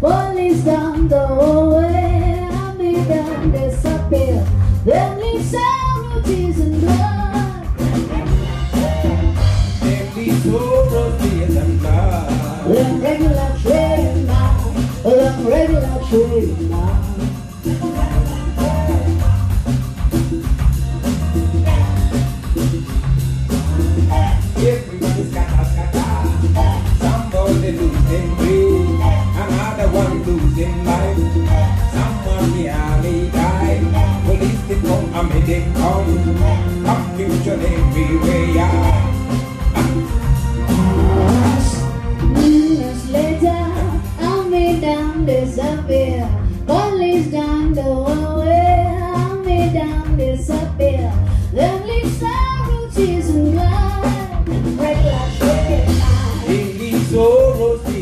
Police down the hallway, and me them disappear. Them leave tears and blood. Them these sorrows, tears and blood. Regular train now, them regular train now. someone losing life, someone nearly died. Well, if they come and confusion everywhere. Minutes later, I'm made down disappear. Police down the hallway, I'm made down disappear. Lovely sorrow, tears and blood, red flash, red eye. Daily sorrows.